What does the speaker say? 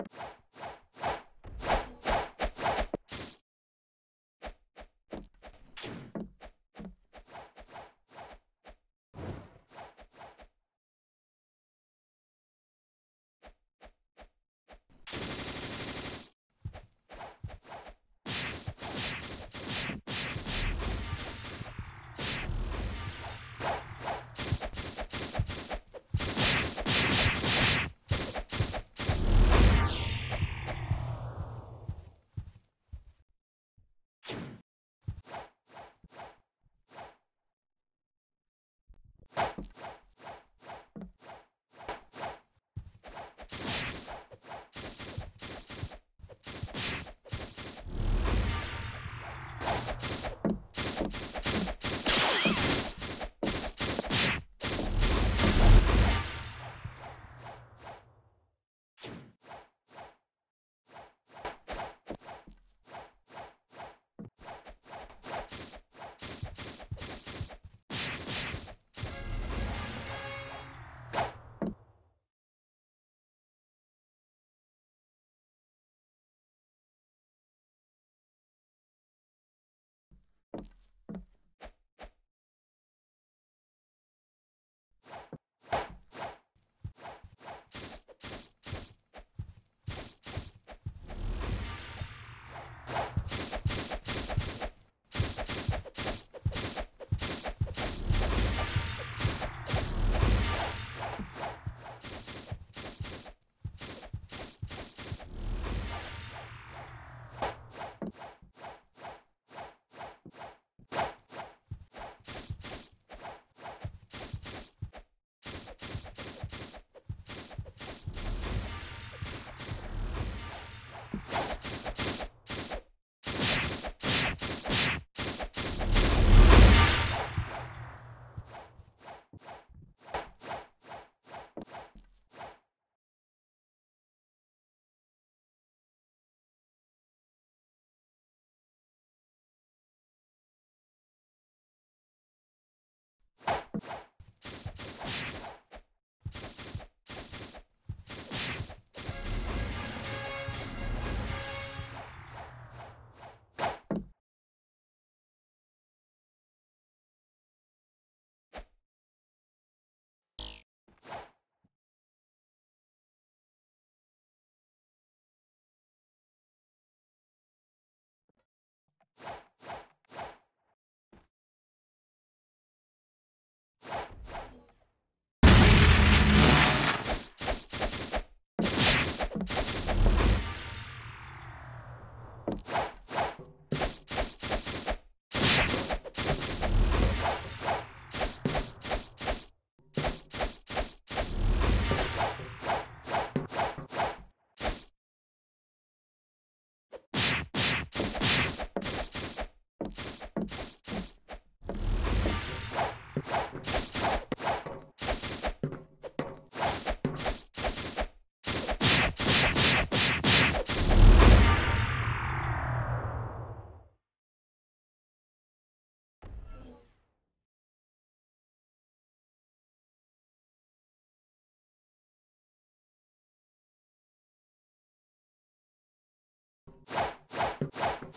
you you